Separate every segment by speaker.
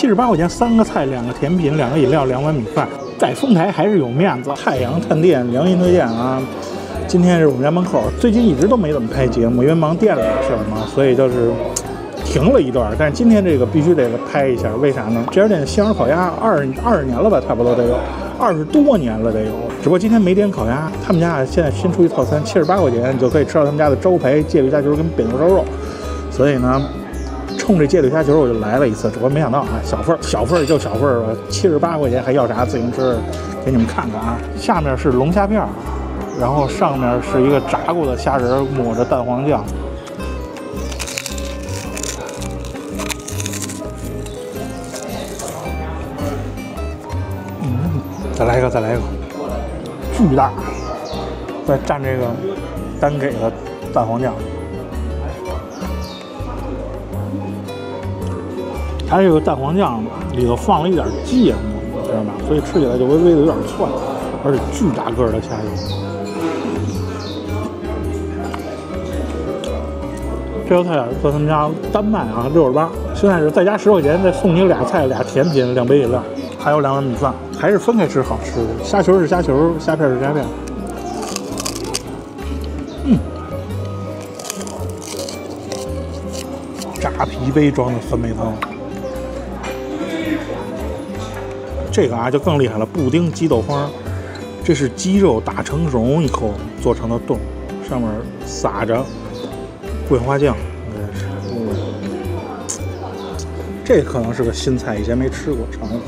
Speaker 1: 七十八块钱三个菜、两个甜品、两个饮料、两碗米饭，在丰台还是有面子。太阳探店良心推荐啊！今天是我们家门口，最近一直都没怎么拍节目，因为忙店里的事儿嘛，所以就是停了一段。但是今天这个必须得拍一下，为啥呢？这家店星儿烤鸭二二十年了吧，差不多得有二十多年了得有。只不过今天没点烤鸭，他们家现在新出一套餐，七十八块钱你就可以吃到他们家的招牌芥绿虾球跟扁豆烧肉。所以呢，冲这芥绿虾球我就来了一次，只不过没想到啊，小份儿小份儿就小份儿吧，七十八块钱还要啥自行车？给你们看看啊，下面是龙虾片儿。然后上面是一个炸过的虾仁，抹着蛋黄酱。嗯，再来一个，再来一个，巨大！再蘸这个单给的蛋黄酱。它这个蛋黄酱里头放了一点芥末，知道吧？所以吃起来就微微的有点窜，而且巨大个的虾油。这道菜啊，在他们家单卖啊，六十八。现在是再加十块钱，再送你俩菜、俩甜品、两杯饮料，还有两碗米饭。还是分开吃好吃。虾球是虾球，虾片是虾片。嗯，扎啤杯装的酸梅汤。这个啊就更厉害了，布丁鸡豆花，这是鸡肉打成蓉以后做成的冻，上面撒着。桂花酱，应该是，这可能是个新菜，以前没吃过，尝尝。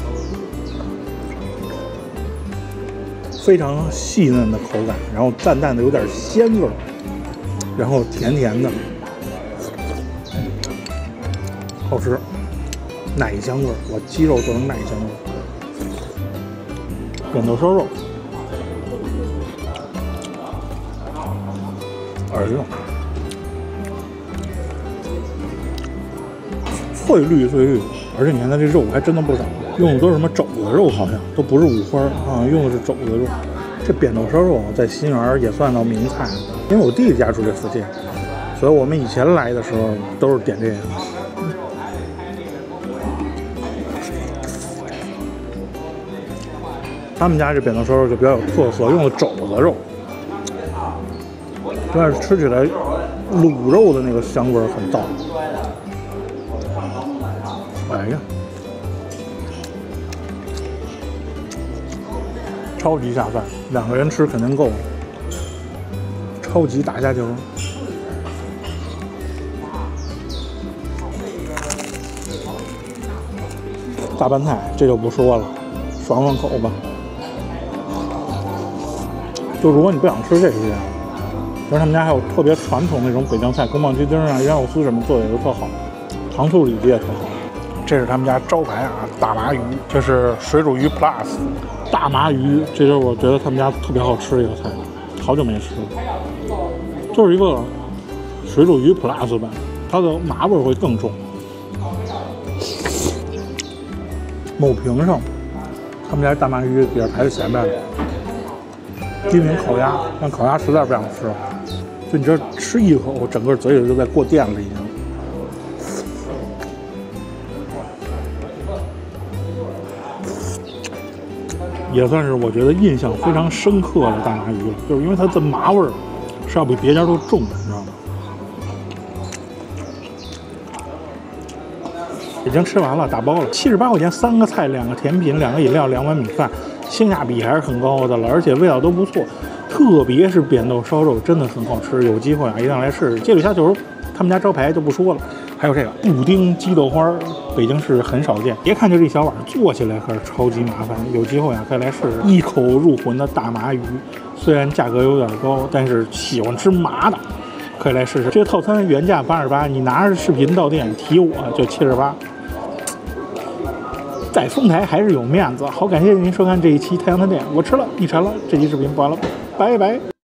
Speaker 1: 非常细嫩的口感，然后淡淡的有点鲜味儿，然后甜甜的，好吃，奶香味儿，我鸡肉做成奶香味儿扁豆烧肉，哎呦。翠绿翠绿，而且你看它这肉还真的不少，用的都是什么肘子肉，好像都不是五花啊，用的是肘子肉。这扁豆烧肉在新源也算到名菜，因为我弟弟家住这附近，所以我们以前来的时候都是点这个。他们家这扁豆烧肉就比较有特色，用的肘子肉，但是吃起来卤肉的那个香味很到。哎呀，超级下饭，两个人吃肯定够了。超级大虾球，大拌菜这就不说了，爽爽口吧。就如果你不想吃这些，其实他们家还有特别传统那种北京菜，宫保鸡丁啊、羊肉丝什么做的也都特好，糖醋里脊也特好。这是他们家招牌啊，大麻鱼，这是水煮鱼 Plus，大麻鱼，这就是我觉得他们家特别好吃的一个菜，好久没吃了，就是一个水煮鱼 Plus 版，它的麻味会更重。某评上，他们家大麻鱼也是排在前面的，第一名烤鸭，但烤鸭实在不想吃，就你这吃一口，我整个嘴里就在过电了已经。也算是我觉得印象非常深刻的大麻鱼了，就是因为它的麻味儿是要比别家都重的，你知道吗？已经吃完了，打包了，七十八块钱三个菜、两个甜品、两个饮料、两碗米饭，性价比还是很高的了，而且味道都不错，特别是扁豆烧肉真的很好吃，有机会啊一定要来试试。芥绿虾球，他们家招牌就不说了。还有这个布丁鸡豆花，北京市很少见。别看就这小碗，做起来可是超级麻烦。有机会啊，可以来试试一口入魂的大麻鱼。虽然价格有点高，但是喜欢吃麻的可以来试试。这个套餐原价八十八，你拿着视频到店提我就七十八。在丰台还是有面子。好，感谢您收看这一期太阳探店，我吃了，你馋了。这期视频播完了，拜拜。